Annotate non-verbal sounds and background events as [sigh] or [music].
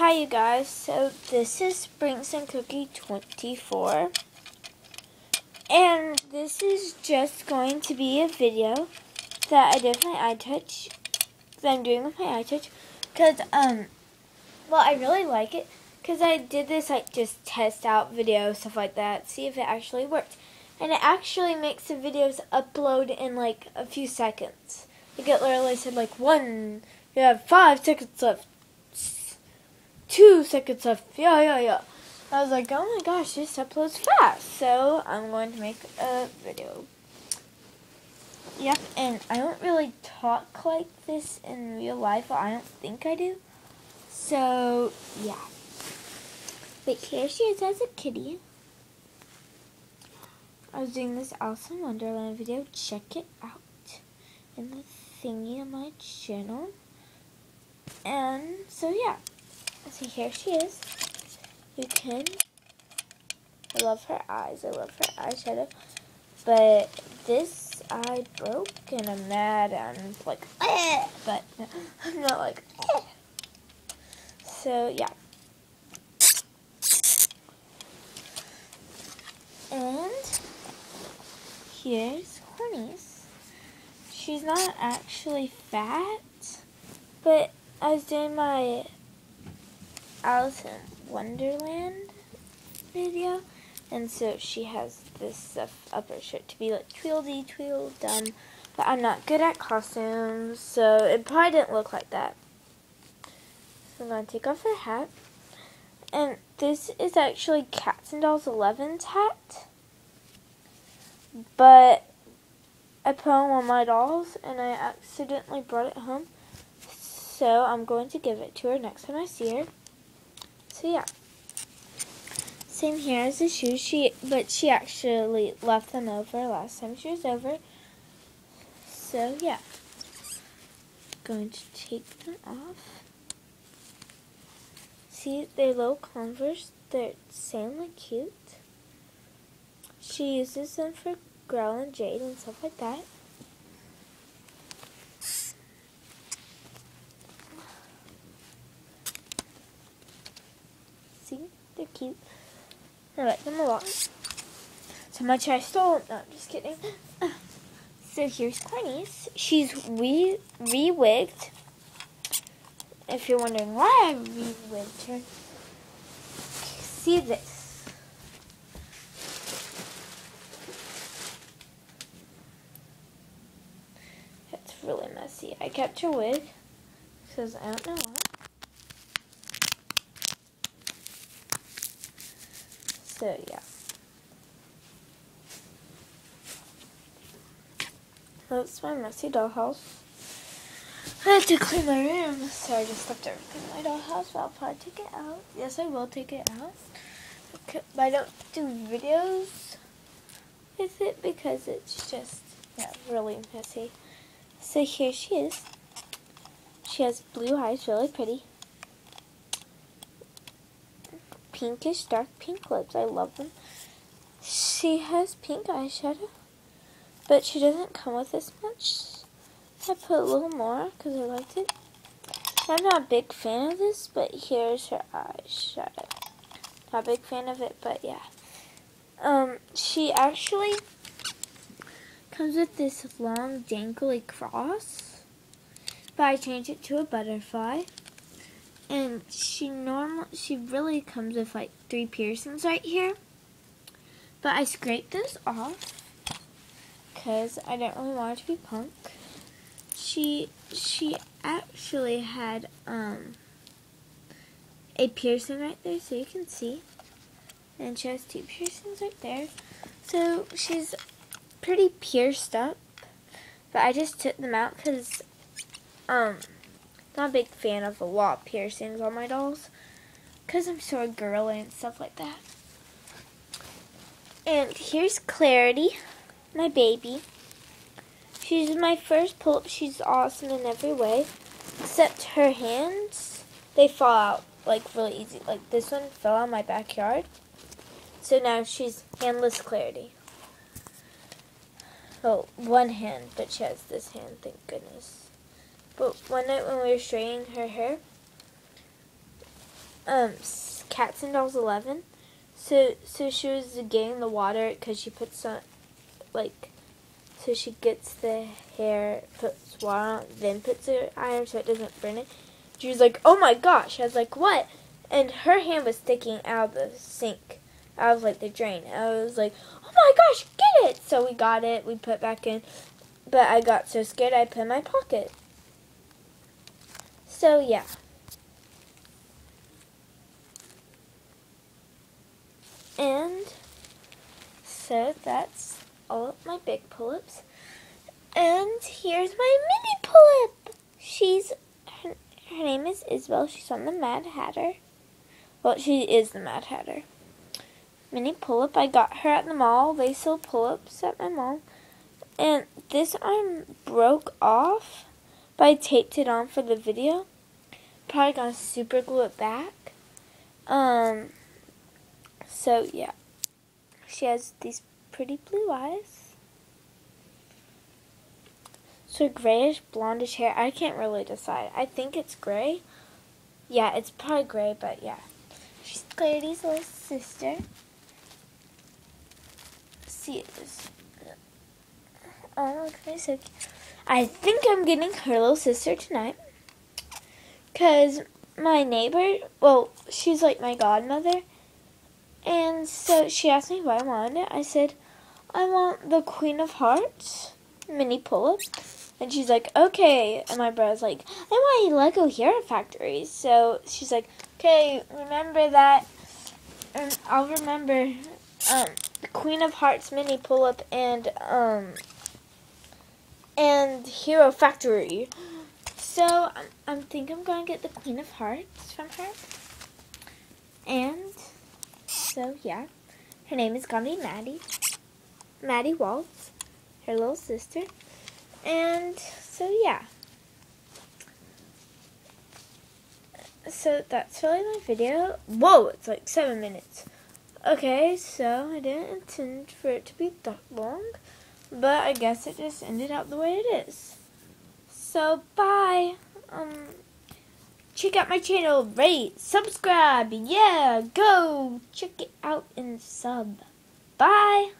Hi you guys, so this is Sprinx and Cookie 24 and this is just going to be a video that I did with my iTouch that I'm doing with my iTouch because um well I really like it because I did this like just test out video stuff like that see if it actually worked. And it actually makes the videos upload in like a few seconds. Like it literally said like one you have five seconds left two seconds left. Yeah, yeah, yeah. I was like, oh my gosh, this uploads fast. So I'm going to make a video. Yep, and I don't really talk like this in real life. I don't think I do. So, yeah. But here she is as a kitty. I was doing this in Wonderland video. Check it out in the thingy on my channel. And so, yeah. So here she is. You can. I love her eyes. I love her eyeshadow. But this eye broke and I'm mad and like, eh, but [laughs] I'm not like, eh. So yeah. And here's Cornice. She's not actually fat, but I was doing my Alice in Wonderland video. And so she has this stuff up her shirt to be like tweedledee tweedledum. But I'm not good at costumes, so it probably didn't look like that. So I'm going to take off her hat. And this is actually Cats and Dolls 11's hat. But I put on one of my dolls and I accidentally brought it home. So I'm going to give it to her next time I see her. So yeah. Same here as the shoes. She but she actually left them over last time she was over. So yeah. Going to take them off. See, they're little Converse. They're insanely cute. She uses them for Growl and Jade and stuff like that. See? They're cute. I like them a lot. So much I stole. No, I'm just kidding. [laughs] So here's Cornice. She's re re-wigged. If you're wondering why I re-wigged her, see this. It's really messy. I kept her wig because I don't know why. So, yeah. That's my messy dollhouse. I had to clean my room, so I just left everything in my dollhouse, but I'll probably take it out. Yes, I will take it out. But I don't do videos with it because it's just yeah, really messy. So here she is. She has blue eyes, really pretty pinkish, dark pink lips. I love them. She has pink eyeshadow, but she doesn't come with this much. I put a little more because I liked it. I'm not a big fan of this, but here's her eyeshadow. Not a big fan of it, but yeah. Um, she actually comes with this long dangly cross, but I changed it to a butterfly. And she normal she really comes with like three piercings right here. But I scraped this off because I didn't really want it to be punk. She she actually had um a piercing right there so you can see. And she has two piercings right there. So she's pretty pierced up. But I just took them out because um not a big fan of a lot of piercings on my dolls. Because I'm so a girly and stuff like that. And here's Clarity, my baby. She's my first Pullip. She's awesome in every way. Except her hands, they fall out like really easy. Like this one fell out my backyard. So now she's handless Clarity. Oh, one hand, but she has this hand, thank goodness. But one night when we were straightening her hair, um Cats and Dolls Eleven. So so she was getting the water because she puts on like so she gets the hair puts water on then puts it iron so it doesn't burn it. She was like, "Oh my gosh!" I was like, "What?" And her hand was sticking out of the sink. I was like the drain. I was like, "Oh my gosh, get it!" So we got it. We put back in. But I got so scared I put in my pocket. So yeah. And so that's all of my big Pullips. And here's my mini Pullip. She's her, her name is Isabel. She's on the Mad Hatter. Well, she is the Mad Hatter. Mini Pullip. I got her at the mall. They sell Pullips at my mall. And this arm broke off, but I taped it on for the video. Probably gonna super glue it back. Um, so yeah, she has these pretty blue eyes. So grayish, blondish hair. I can't really decide. I think it's gray. Yeah, it's probably gray, but yeah. She's Clarity's little sister. See this. Oh, look, so I think I'm getting her little sister tonight. Because my neighbor, well, she's like my godmother. And so she asked me what I wanted. It. I said, I want the Queen of Hearts mini Pullip. And she's like, okay. And my brother's like, I want a Lego Hero Factory. So she's like, okay, remember that. And I'll remember um, Queen of Hearts mini Pullip and um, and Hero Factory. So um, I I'm think I'm gonna get the Queen of Hearts from her. And so yeah, her name is gonna be Maddie. Maddie Waltz, her little sister. And so yeah. So that's really my video. Whoa, it's like seven minutes. Okay, so I didn't intend for it to be that long. But I guess it just ended up the way it is. So, bye. Um, check out my channel, rate, subscribe, yeah, go check it out and sub. Bye.